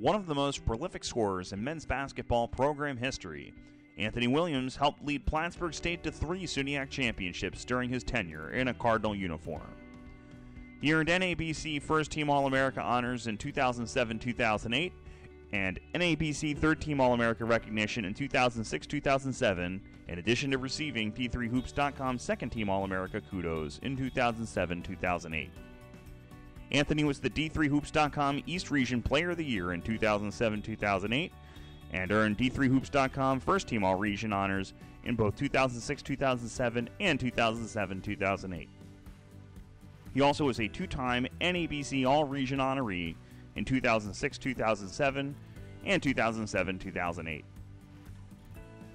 one of the most prolific scorers in men's basketball program history. Anthony Williams helped lead Plattsburgh State to three SUNYAC championships during his tenure in a Cardinal uniform. He earned NABC First Team All America honors in 2007 2008 and NABC Third Team All America recognition in 2006 2007, in addition to receiving D3Hoops.com Second Team All America kudos in 2007 2008. Anthony was the D3Hoops.com East Region Player of the Year in 2007 2008 and earned D3Hoops.com First Team All Region honors in both 2006 2007 and 2007 2008. He also was a two time NABC All Region honoree in 2006 2007 and 2007 2008.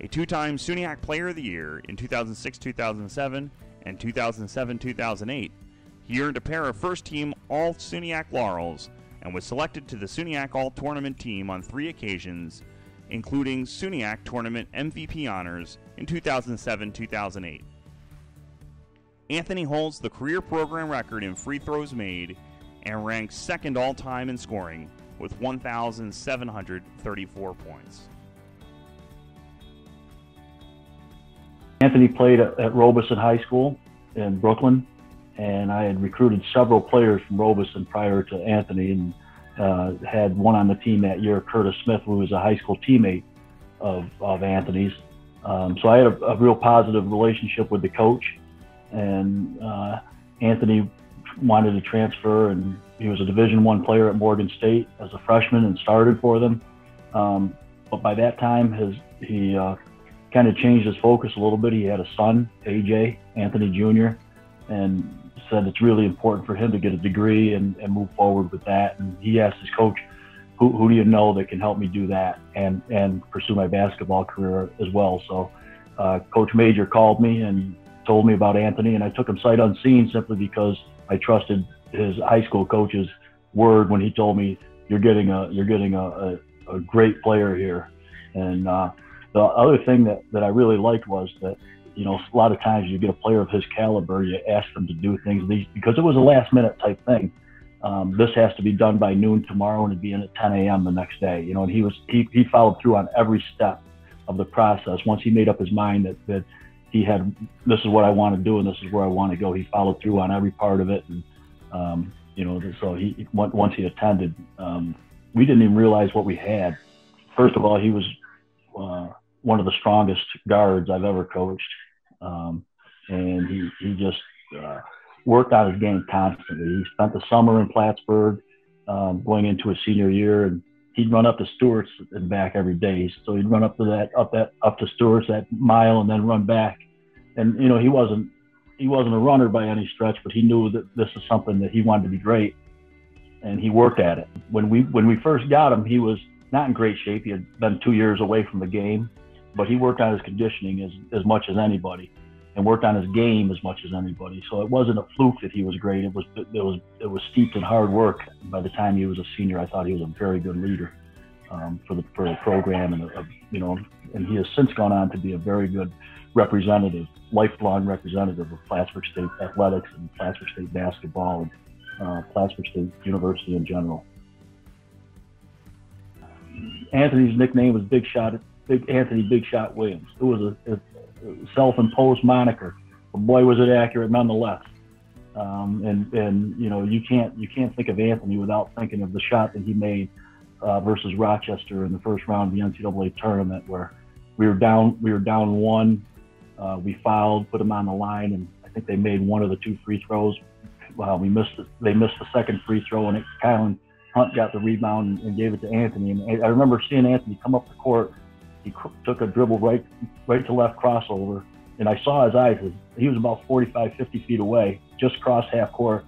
A two time SUNYAC Player of the Year in 2006 2007 and 2007 2008, he earned a pair of first team All SUNYAC laurels and was selected to the SUNYAC All Tournament team on three occasions, including SUNYAC Tournament MVP honors in 2007 2008. Anthony holds the career program record in free throws made and ranks second all time in scoring with 1,734 points. Anthony played at, at Robeson High School in Brooklyn, and I had recruited several players from Robeson prior to Anthony, and uh, had one on the team that year, Curtis Smith, who was a high school teammate of, of Anthony's. Um, so I had a, a, real positive relationship with the coach, and uh, Anthony wanted to transfer, and he was a Division One player at Morgan State as a freshman and started for them. Um, but by that time, his he uh, kind of changed his focus a little bit. He had a son, AJ Anthony Jr., and said it's really important for him to get a degree and, and move forward with that. And he asked his coach, who, who do you know that can help me do that and, and pursue my basketball career as well? So uh, Coach Major called me and told me about Anthony, and I took him sight unseen simply because I trusted his high school coach's word when he told me you're getting a you're getting a, a, a great player here. And uh, the other thing that, that I really liked was that you know a lot of times you get a player of his caliber, you ask them to do things these because it was a last minute type thing. Um, this has to be done by noon tomorrow and it'd be in at 10 a.m. the next day. You know, and he was he, he followed through on every step of the process. Once he made up his mind that that he had this is what I want to do and this is where I want to go, he followed through on every part of it. And um, you know, so he once he attended, um, we didn't even realize what we had. First of all, he was uh, one of the strongest guards I've ever coached, um, and he he just uh, worked on his game constantly. He spent the summer in Plattsburgh, um, going into his senior year, and he'd run up to Stewart's and back every day. So he'd run up to that up that up to Stewart's that mile and then run back. And you know he wasn't he wasn't a runner by any stretch, but he knew that this is something that he wanted to be great, and he worked at it. When we when we first got him, he was not in great shape. He had been two years away from the game, but he worked on his conditioning as as much as anybody, and worked on his game as much as anybody. So it wasn't a fluke that he was great. It was it was it was steeped in hard work. By the time he was a senior, I thought he was a very good leader um, for the for the program, and a, you know, and he has since gone on to be a very good representative, lifelong representative of Plattsburgh State athletics and Plattsburgh State basketball and uh, Plattsburgh State University in general. Anthony's nickname was Big Shot, Big Anthony Big Shot Williams. It was a, a self-imposed moniker, but boy was it accurate nonetheless. Um, and and you know you can't you can't think of Anthony without thinking of the shot that he made uh, versus Rochester in the first round of the NCAA tournament, where we were down we were down one uh, we fouled, put them on the line, and I think they made one of the two free throws. Well, we missed the, they missed the second free throw, and it, Kylan Hunt got the rebound and, and gave it to Anthony. And I remember seeing Anthony come up the court. He cr- took a dribble right right to left crossover, and I saw his eyes. He was about 45, 50 feet away, just crossed half court.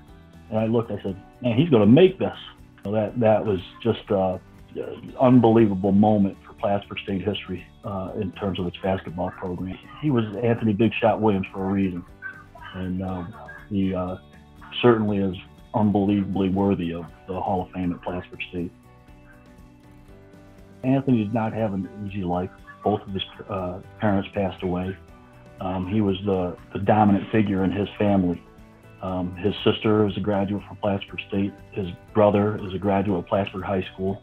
And I looked. I said, "Man, he's going to make this." So that that was just an unbelievable moment for Plattsburgh State history uh, in terms of its basketball program. He was Anthony Big Shot Williams for a reason, and um, he uh, certainly is unbelievably worthy of the Hall of Fame at Plattsburgh State. Anthony did not have an easy life. Both of his uh, parents passed away. Um, he was the, the, dominant figure in his family. Um, his sister is a graduate from Plattsburgh State. His brother is a graduate of Plattsburgh High School.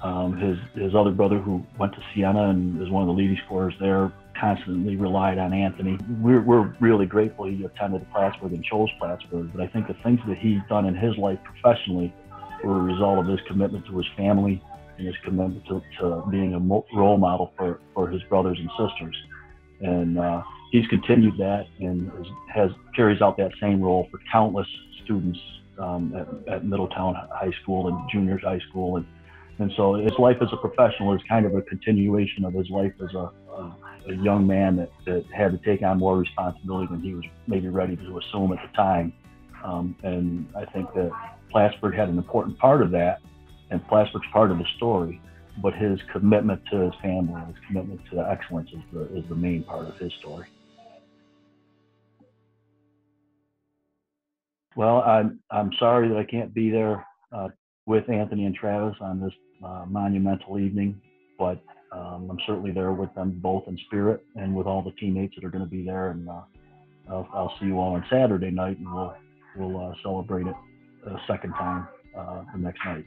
Um, his his other brother, who went to Siena and is one of the leading scorers there, constantly relied on Anthony. We're, we're really grateful he attended Plattsburgh and chose Plattsburgh, but I think the things that he's done in his life professionally were a result of his commitment to his family and his commitment to, to being a role model for, for his brothers and sisters. And uh, he's continued that and has carries out that same role for countless students um, at, at, Middletown High School and juniors high school. And, and so his life as a professional is kind of a continuation of his life as a, a, a young man that, that had to take on more responsibility than he was maybe ready to assume at the time. Um, and I think that Plattsburgh had an important part of that, and Plattsburgh's part of the story. But his commitment to his family, his commitment to excellence, is the is the main part of his story. Well, I'm I'm sorry that I can't be there uh, with Anthony and Travis on this uh, monumental evening, but um, I'm certainly there with them both in spirit and with all the teammates that are going to be there. And uh, I'll, I'll, see you all on Saturday night, and we'll we'll uh, celebrate it a second time uh, the next night.